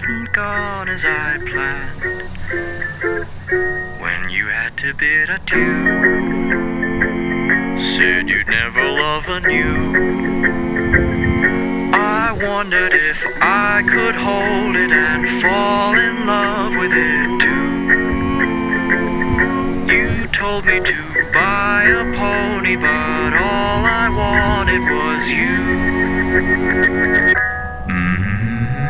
hadn't gone as I planned. When you had to bid adieu, said you'd never love anew. I wondered if I could hold it and fall in love with it too. You told me to buy a pony, but all I wanted was you. Mm-hmm.